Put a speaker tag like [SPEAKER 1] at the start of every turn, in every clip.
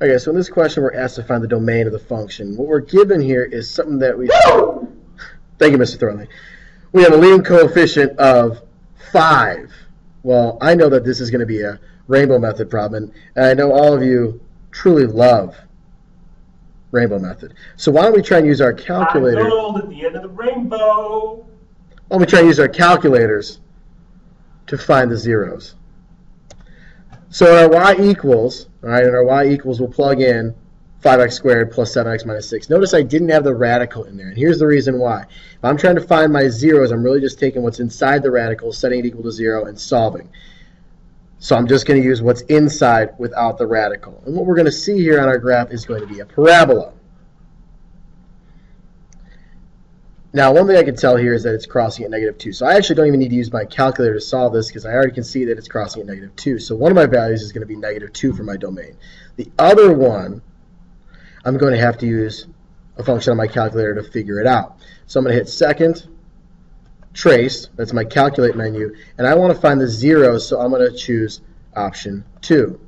[SPEAKER 1] Okay, so in this question, we're asked to find the domain of the function. What we're given here is something that we. Thank you, Mr. Thornley. We have a leading coefficient of 5. Well, I know that this is going to be a rainbow method problem, and I know all of you truly love rainbow method. So why don't we try and use our calculator?
[SPEAKER 2] I'm gold at the end of the rainbow.
[SPEAKER 1] Why don't we try and use our calculators to find the zeros? So our y equals, right, and our y equals, we'll plug in 5x squared plus 7x minus 6. Notice I didn't have the radical in there, and here's the reason why. If I'm trying to find my zeros, I'm really just taking what's inside the radical, setting it equal to 0, and solving. So I'm just going to use what's inside without the radical. And what we're going to see here on our graph is going to be a parabola. Now, one thing I can tell here is that it's crossing at negative 2. So I actually don't even need to use my calculator to solve this because I already can see that it's crossing at negative 2. So one of my values is going to be negative 2 for my domain. The other one, I'm going to have to use a function on my calculator to figure it out. So I'm going to hit second, trace, that's my calculate menu, and I want to find the zeros, so I'm going to choose option 2.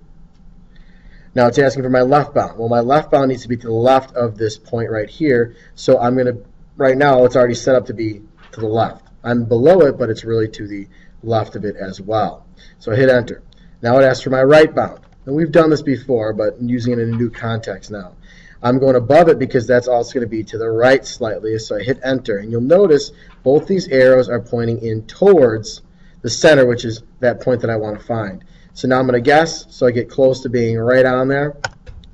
[SPEAKER 1] Now it's asking for my left bound. Well, my left bound needs to be to the left of this point right here, so I'm going to right now it's already set up to be to the left. I'm below it, but it's really to the left of it as well. So I hit enter. Now it asks for my right bound. And we've done this before, but using it in a new context now. I'm going above it because that's also going to be to the right slightly. So I hit enter. And you'll notice both these arrows are pointing in towards the center, which is that point that I want to find. So now I'm going to guess. So I get close to being right on there.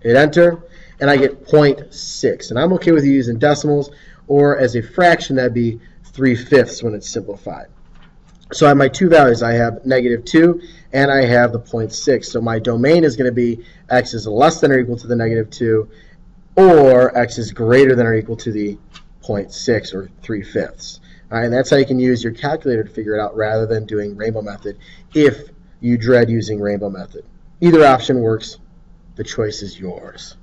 [SPEAKER 1] Hit enter. And I get 0.6. And I'm okay with using decimals or as a fraction, that'd be 3 fifths when it's simplified. So I have my two values. I have negative 2 and I have the 0.6. So my domain is going to be x is less than or equal to the negative 2 or x is greater than or equal to the 0.6 or 3 fifths. All right, and that's how you can use your calculator to figure it out rather than doing rainbow method if you dread using rainbow method. Either option works. The choice is yours.